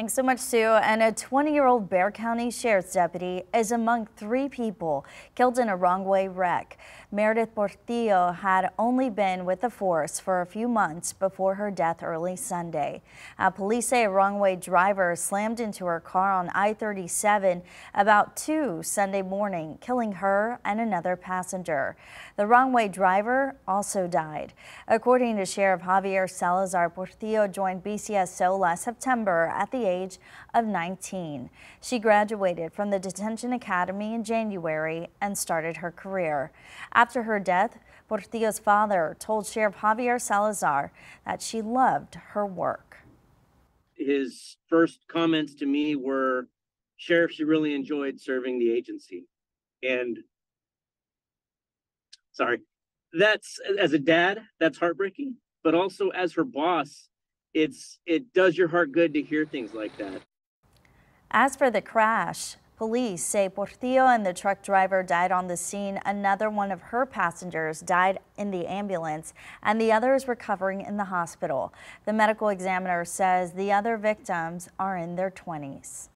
Thanks so much, Sue. And a 20-year-old Bexar County Sheriff's deputy is among three people killed in a wrong-way wreck. Meredith Portillo had only been with the force for a few months before her death early Sunday. Uh, police say a wrong-way driver slammed into her car on I-37 about 2 Sunday morning, killing her and another passenger. The wrong-way driver also died. According to Sheriff Javier Salazar, Portillo joined BCSO last September at the age of 19. She graduated from the Detention Academy in January and started her career. After her death, Portillo's father told Sheriff Javier Salazar that she loved her work. His first comments to me were, Sheriff, she really enjoyed serving the agency. And sorry, that's as a dad, that's heartbreaking, but also as her boss, it's it does your heart good to hear things like that. As for the crash, police say Portillo and the truck driver died on the scene. Another one of her passengers died in the ambulance, and the other is recovering in the hospital. The medical examiner says the other victims are in their 20s.